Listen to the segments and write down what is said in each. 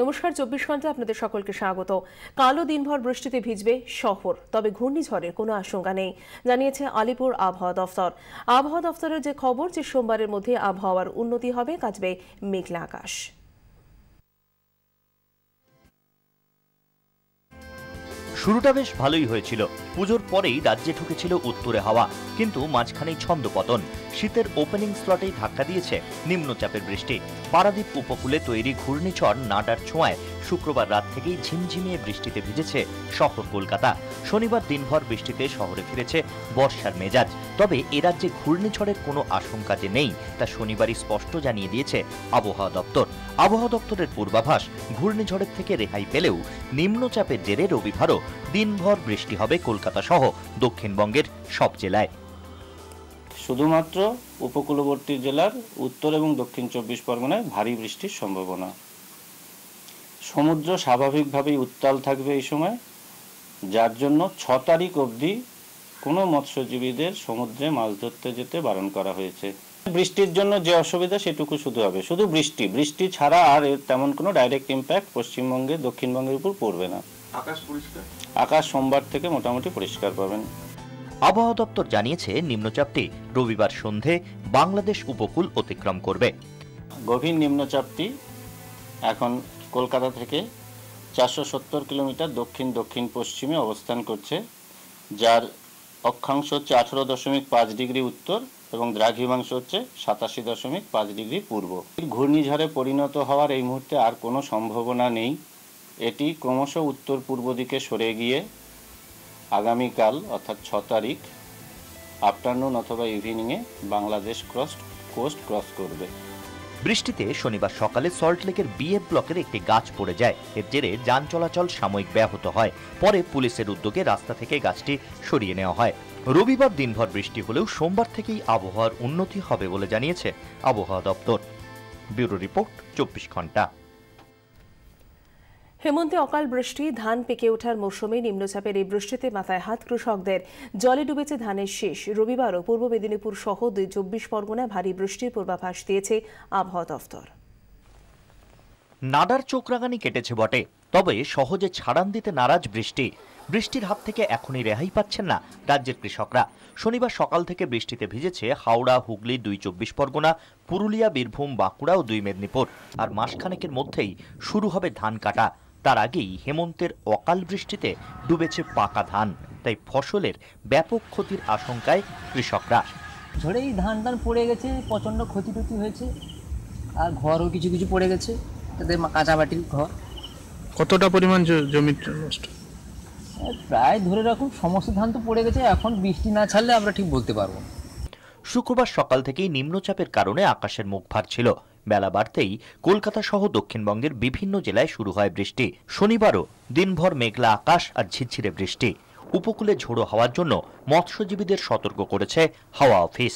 নমস্কার, চব্বিশ ঘণ্টা আপনাদের সকলকে স্বাগত। কালো দিনভর বৃষ্টিতে ভিজবে শহর, তবে ঘূর্ণিঝড়ের কোনো আশঙ্কা নেই, জানিয়েছে আলিপুর আবহাওয়া দফতর। আবহাওয়া দফতরের যে খবর, যে সোমবারের মধ্যে আবহাওয়ার উন্নতি হবে, কাজবে মেঘলা আকাশ। শুরুটা বেশ ভালোই হয়েছিল। পুজোর পরেই রাজ্যে ঠুকেছিল উত্তরে হাওয়া, কিন্তু মাঝখানেই ছন্দপতন। শীতের ওপেনিং স্লটেই ধাক্কা দিয়েছে নিম্নচাপের বৃষ্টি। পারাদ্বীপ উপকূলে তৈরি ঘূর্ণিঝড় নাডার ছোঁয়ায় শুক্রবার রাত থেকেই ঝিমঝিমিয়ে বৃষ্টিতে ভিজেছে শহর কলকাতা। শনিবার দিনভর বৃষ্টিতে শহরে ফিরেছে বর্ষার মেজাজ। তবে এ রাজ্যে ঘূর্ণিঝড়ের কোনো আশঙ্কা যে নেই, তা শনিবারই স্পষ্ট জানিয়ে দিয়েছে আবহাওয়া দপ্তর। আবহাওয়া দপ্তরের পূর্বাভাস, ঘূর্ণিঝড়ের থেকে রেহাই পেলেও নিম্নচাপের জেরে রবিবারও দিনভর বৃষ্টি হবে কলকাতা সহ দক্ষিণবঙ্গের সব জেলায়। শুধুমাত্র উপকূলবর্তী জেলার উত্তর এবং দক্ষিণ চব্বিশ পরগনায় ভারী বৃষ্টির সম্ভাবনা। সমুদ্র স্বাভাবিকভাবেই উত্তাল থাকবে এই সময় যার জন্য ছ তারিখ অবধি কোনো মৎস্যজীবীদের সমুদ্রে মাছ ধরতে যেতে বারণ করা হয়েছে। বৃষ্টির জন্য যে অসুবিধা সেটুকু শুধু হবে। শুধু বৃষ্টি। বৃষ্টি ছাড়া আর এর তেমন কোনো ডাইরেক্ট ইম্প্যাক্ট পশ্চিমবঙ্গে দক্ষিণবঙ্গের উপর পড়বে না। আকাশ পরিষ্কার? আকাশ সোমবার থেকে মোটামুটি পরিষ্কার পাবেন। আবহাওয়া দপ্তর জানিয়েছে নিম্নচাপটি রবিবার সন্ধে বাংলাদেশ উপকূল অতিক্রম করবে। গভীর নিম্নচাপটি এখন কলকাতা থেকে চারশো সত্তর কিলোমিটার দক্ষিণ দক্ষিণ পশ্চিমে অবস্থান করছে, যার অক্ষাংশ হচ্ছে আঠারো দশমিক পাঁচ ডিগ্রি উত্তর এবং দ্রাঘিমাংশ হচ্ছে সাতাশি দশমিক পাঁচ ডিগ্রি পূর্ব। ঘূর্ণিঝড়ে পরিণত হওয়ার এই মুহূর্তে আর কোনো সম্ভাবনা নেই। এটি ক্রমশ উত্তর পূর্ব দিকে সরে গিয়ে আগামীকাল, অর্থাৎ ছ তারিখ, আফটারনুন অথবা ইভিনিংয়ে বাংলাদেশ ক্রস, কোস্ট ক্রস করবে। বৃষ্টিতে শনিবার সকালে সল্টলেকের বিএফ ব্লকের একটি গাছ পড়ে যায়। এর জেরে যান চলাচল সাময়িক ব্যাহত হয়। পরে পুলিশের উদ্যোগে রাস্তা থেকে গাছটি সরিয়ে নেওয়া হয়। রবিবার দিনভর বৃষ্টি হলেও সোমবার থেকেই আবহাওয়ার উন্নতি হবে বলে জানিয়েছে আবহাওয়া দপ্তর। ব্যুরো রিপোর্ট, চব্বিশ ঘণ্টা। হেমন্তে অকাল বৃষ্টি, ধান পেকে ওঠার মৌসুমে নিম্নচাপের এই বৃষ্টিতে মাথায় হাত কৃষকদের। জলে ডুবেছে ধানের শেষ। রবিবারও পূর্ব মেদিনীপুর সহ দুই চব্বিশ পরগনায় ভারী বৃষ্টির পূর্বাভাস দিয়েছে আবহাওয়া দফতর। নাডার চোখরাগানি কেটেছে বটে। তবে সহজে ছাড়ান দিতে নারাজ বৃষ্টি। বৃষ্টির হাত থেকে এখনই রেহাই পাচ্ছেন না রাজ্যের কৃষকরা। শনিবার সকাল থেকে বৃষ্টিতে ভিজেছে হাওড়া, হুগলি, দুই চব্বিশ পরগনা, পুরুলিয়া, বীরভূম, বাঁকুড়া ও দুই মেদিনীপুর। আর মাসখানেকের মধ্যেই শুরু হবে ধান কাটা। তার আগেই হেমন্তের অকাল বৃষ্টিতে ডুবেছে পাকা ধান তাই ফসলের ব্যাপক ক্ষতির আশঙ্কায় কৃষকরা। ঝড়েই ধান টান পড়ে গেছে প্রচণ্ড ক্ষতি টতি হয়েছে আর ঘরও কিছু কিছু পড়ে গেছে তাদের মা- কাঁচা মাটির ঘর। কতটা পরিমাণ জমি নষ্ট? প্রায় ধরে রাখুন সমস্ত ধান তো পড়ে গেছে এখন বৃষ্টি না ছাড়লে আমরা ঠিক বলতে পারব না। শুক্রবার সকাল থেকেই নিম্নচাপের কারণে আকাশের মুখ ভার ছিল। বেলা বাড়তেই কলকাতা সহ দক্ষিণবঙ্গের বিভিন্ন জেলায় শুরু হয় বৃষ্টি। শনিবারও দিনভর মেঘলা আকাশ আর ঝিরঝিরে বৃষ্টি। উপকূলে ঝোড়ো হওয়ার জন্য মৎস্যজীবীদের সতর্ক করেছে হাওয়া অফিস।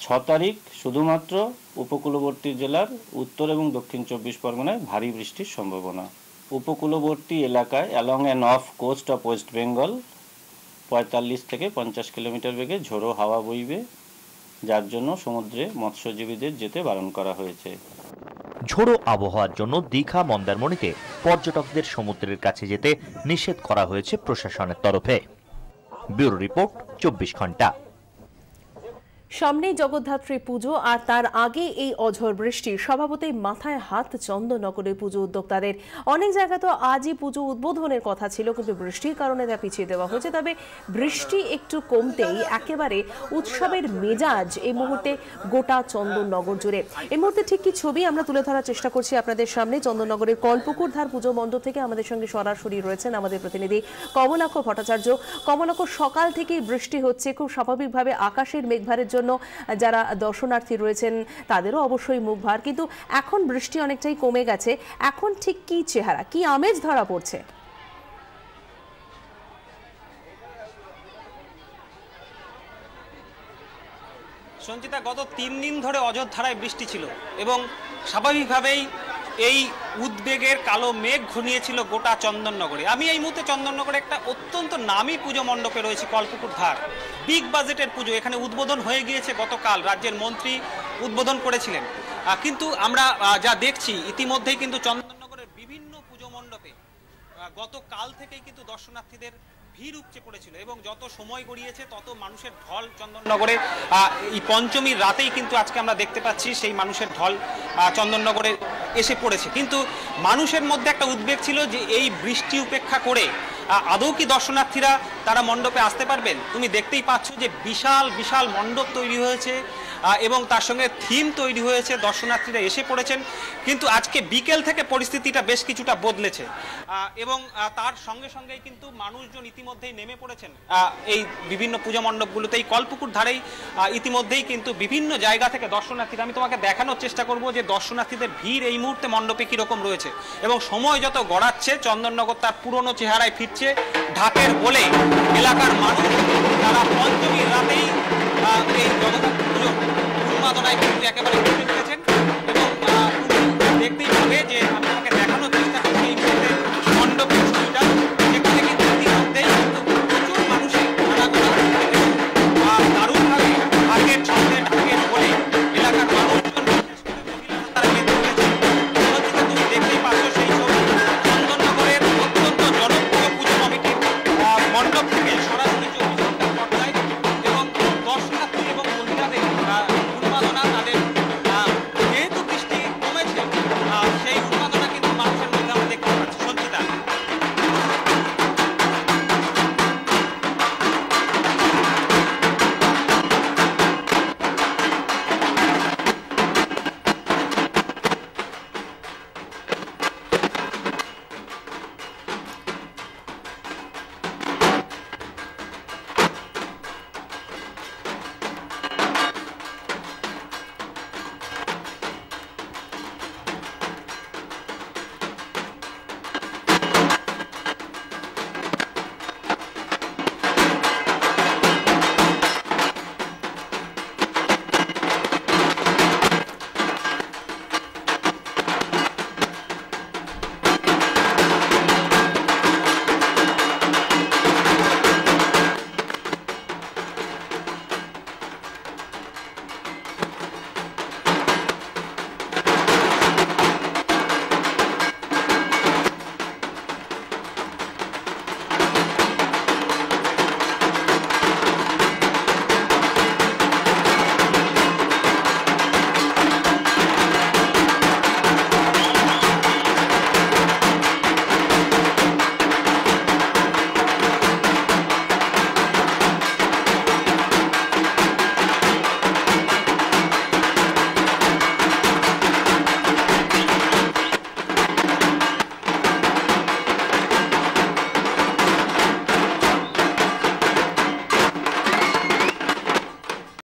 ছ তারিখ শুধুমাত্র উপকূলবর্তী জেলার উত্তর এবং দক্ষিণ চব্বিশ পরগনায় ভারী বৃষ্টির সম্ভাবনা। উপকূলবর্তী এলাকায় along and off coast of West Bengal পঁয়তাল্লিশ থেকে পঞ্চাশ কিলোমিটার বেগে ঝোড়ো হাওয়া বইবে। যার জন্য সমুদ্রে মৎস্যজীবীদের যেতে বারণ করা হয়েছে। ঝোড়ো আবহাওয়ার জন্য দীঘা, মন্দারমণিতে পর্যটকদের সমুদ্রের কাছে যেতে নিষেধ করা হয়েছে প্রশাসনের তরফে। ব্যুরো রিপোর্ট, চব্বিশ ঘণ্টা। সামনেই জগদ্ধাত্রী পুজো আর তার আগে এই অঝড় বৃষ্টি। স্বভাবতই মাথায় হাত চন্দননগরের পুজো উদ্যোক্তাদের। অনেক জায়গা তো আজই পুজো উদ্বোধনের কথা ছিল, কিন্তু বৃষ্টির কারণে তা পিছিয়ে দেওয়া হয়েছে, তবে বৃষ্টি একটু কমতেই একেবারে উৎসবের মেজাজ এই মুহূর্তে গোটা চন্দননগর জুড়ে। এই মুহূর্তে ঠিক কি ছবি আমরা তুলে ধরার চেষ্টা করছি আপনাদের সামনে। চন্দননগরের কল্পকুরধার পুজো মণ্ডপ থেকে আমাদের সঙ্গে সরাসরি রয়েছেন আমাদের প্রতিনিধি কমলাক্ষ ভট্টাচার্য। কমলাক্ষ সকাল থেকেই বৃষ্টি হচ্ছে। খুব স্বাভাবিকভাবে আকাশের মেঘভারের জন্য যারা দর্শনার্থী রয়েছেন তাদেরও অবশ্যই মুখ ভার। কিন্তু এখন বৃষ্টি অনেকটাই কমে গেছে। এখন ঠিক কি চেহারা? কি আমেজ ধরা পড়ছে? সঞ্চিতা, গত তিন দিন ধরে অযোধ্যায় বৃষ্টি ছিল এবং স্বাভাবিকভাবেই এই উদ্বেগের কালো মেঘ ঘনিয়েছিল গোটা চন্দননগরে। আমি এই মুহূর্তে চন্দননগরে একটা অত্যন্ত নামী পুজো মণ্ডপে রয়েছি কল্পকুর ধার। বিগ বাজেটের পুজো এখানে উদ্বোধন হয়ে গিয়েছে গতকাল রাজ্যের মন্ত্রী উদ্বোধন করেছিলেন। কিন্তু আমরা যা দেখছি ইতিমধ্যেই কিন্তু চন্দননগরে মণ্ডপে আহ, গতকাল থেকেই কিন্তু দর্শনার্থীদের ভিড় উপচে পড়েছিল এবং যত সময় গড়িয়েছে তত মানুষের ঢল চন্দননগরে এই পঞ্চমীর রাতেই কিন্তু আজকে আমরা দেখতে পাচ্ছি সেই মানুষের ঢল চন্দননগরে এসে পড়েছে। কিন্তু মানুষের মধ্যে একটা উদ্বেগ ছিল যে এই বৃষ্টি উপেক্ষা করে আদৌ কি দর্শনার্থীরা তারা মণ্ডপে আসতে পারবেন? তুমি দেখতেই পাচ্ছ যে বিশাল বিশাল মণ্ডপ তৈরি হয়েছে এবং তার সঙ্গে থিম তৈরি হয়েছে, দর্শনার্থীরা এসে পড়েছেন। কিন্তু আজকে বিকেল থেকে পরিস্থিতিটা বেশ কিছুটা বদলেছে। এবং তার সঙ্গে সঙ্গেই কিন্তু মানুষজন ইতিমধ্যেই নেমে পড়েছেন। এই বিভিন্ন পূজা মণ্ডপগুলোতে, এই কল্পকুর ধারেই ইতিমধ্যেই কিন্তু বিভিন্ন জায়গা থেকে দর্শনার্থীরা, আমি তোমাকে দেখানোর চেষ্টা করব যে দর্শনার্থীদের ভিড় এই মুহূর্তে মণ্ডপে কীরকম রয়েছে। এবং সময় যত গড়াচ্ছে, চন্দননগর তার পুরনো চেহারায় ফিরছে ঢাকের বলে এলাকার মানুষ।